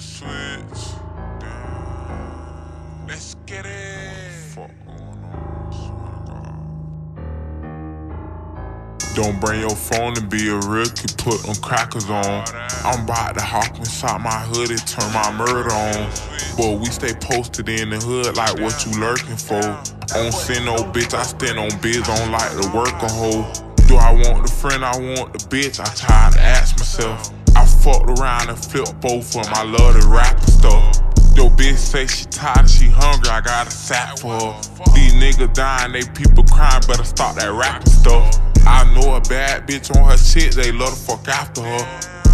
switch. Damn. Let's get it. Don't bring your phone to be a rookie, put them crackers on. I'm about to hop inside my hoodie, turn my murder on. But we stay posted in the hood like what you lurking for. Don't send no bitch, I stand on biz, don't like to work a hoe. Do I want the friend, I want the bitch, I try to ask myself. Fucked around and flipped both of them, I love the rap stuff. Yo, bitch say she tired, she hungry, I got a sack for her. These niggas dying, they people crying, better stop that rapping stuff. I know a bad bitch on her shit, they love to fuck after her.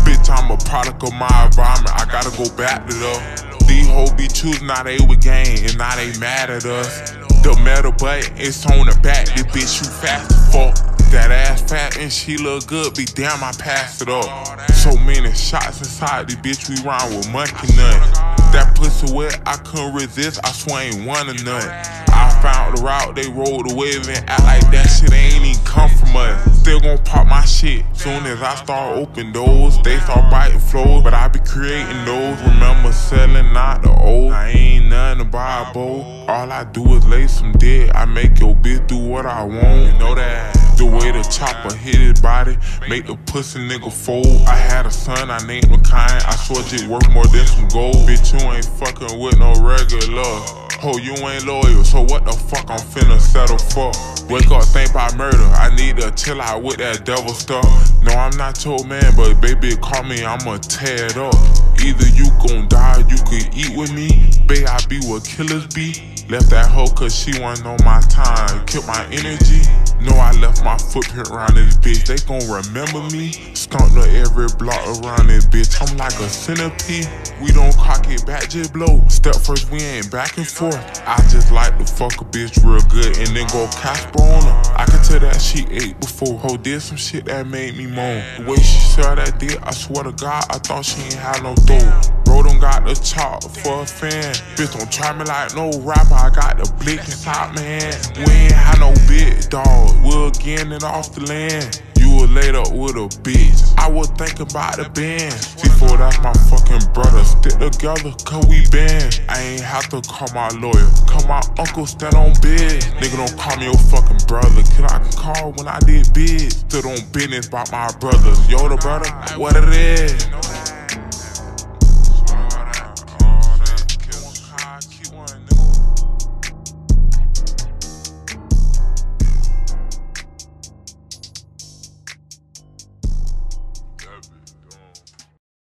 Bitch, I'm a product of my environment, I gotta go back to the. These hoes be choosing, now they with gang, and now they mad at us. The metal button, it's on the back, this bitch you fast as fuck. That ass fat and she look good, be damn, I passed it up. So many shots inside this bitch, we rhyme with monkey nuts. That pussy wet, I couldn't resist, I swear ain't one of none. I found the route, they rolled the wave and act like that shit ain't even come from us. Still gon' pop my shit. Soon as I start open doors, they start biting flows, but I be creating those. Remember selling not the old. I ain't nothing to buy a bow. All I do is lay some dick. I make your bitch do what I want. You know that. The way the chopper hit his body, make the pussy nigga fold. I had a son, I named him kind. I swear just worth more than some gold. Bitch, you ain't fucking with no regular. Ho, you ain't loyal, so what the fuck I'm finna settle for? Wake up, think about murder. I need to chill out with that devil stuff. No, I'm not your man, but baby, call me, I'ma tear it up. Either you gon' die, you could eat with me. Babe, I be what killers be. Left that hoe cause she wasn't on my time. Kept my energy. Know I left my footprint around this bitch. They gon' remember me. Stunk to every block around this bitch. I'm like a centipede. We don't cock it back, just blow. Step first, we ain't back and forth. I just like to fuck a bitch real good and then go Casper on her. I can tell that she ate before. Ho did some shit that made me moan. The way she said that dick, I swear to God, I thought she ain't had no dough. Bro don't got the chop for a fan. Bitch don't try me like no rapper. I got the blick inside my hand. We ain't had no big dog. We'll getting it off the land. You were laid up with a bitch. I was thinking about the band. C4, that's my fucking brother. Stick together, cause we band. I ain't have to call my lawyer. Call my uncle, stand on bed. Nigga, don't call me your fucking brother. Cause I call when I did big. Still on business about my brothers. Yo, the brother, what it is?